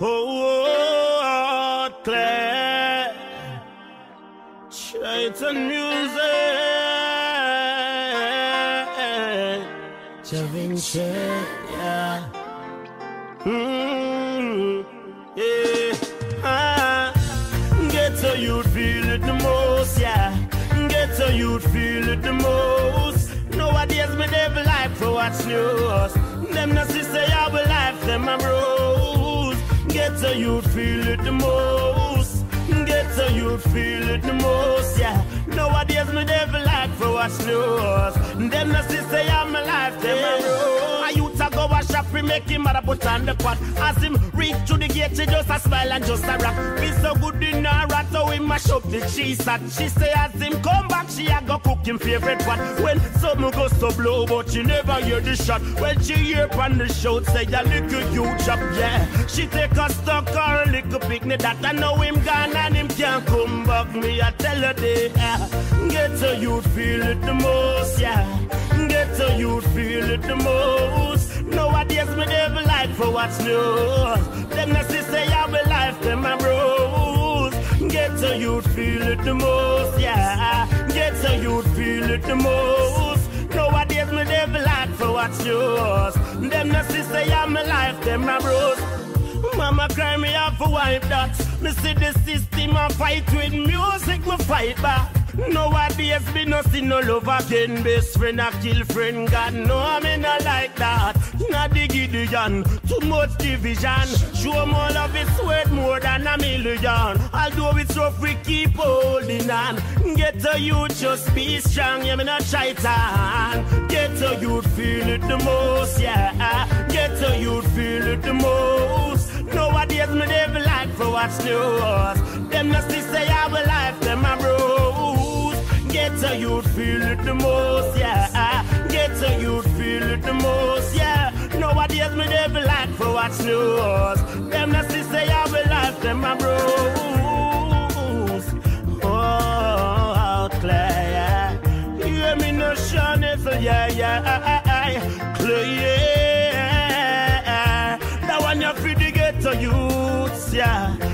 Oh, Claire. Troyton music. Jah Vinci, yeah. Mm, yeah. Ah, get so you feel it the most, yeah. Get so you feel it the most. Nowadays, me devil life for what's news. Them not say Get so you feel it the most. Get so you feel it the most, yeah. Nowadays, me devil life for what's news. Them not say I'm alive, them a bros. I youth a go a shop, we make him mother put on the pot. As him reach to the gate, she just a smile and just a rock. Be so mash up the cheese that She say as him come back, she a go cook him favorite pot. When something goes so blow, but she never hear the shot. When she hear on the shout, say a little you chop, yeah. She take a stock or a little picnic that I know him gone and him can't come back. Me I tell her they yeah. Get so you feel it the most, yeah. Get so you feel it the most. Nowadays me devil like for what's new. Them not say I will life, them my bros. Get so you feel it the most, yeah. Get so you'd feel it the most. Nowadays me devil like for what's yours. Them not say I'm alive, them my bros. Mama cry me off for wipe that. Me see the system I fight with music, me fight back. Nowadays me no see no love again. Best friend a kill friend. God no me not like that. Not the Gideon. Too much division. Show more love it's worth more than a million. Although it's rough, we keep holding on. Get to you just be strong. Yeah, me not try to Get to you feel it the most. Yeah. What's news. Them still say I will life, them a bros. Get to you feel it the most, yeah. Get to you feel it the most, yeah. Nobody Nowadays me devil like for watch news. Them still say I will life, them a bros. Oh, out clear, hear me no shine, yeah, yeah. Yeah. That one you feel the ghetto youths, yeah.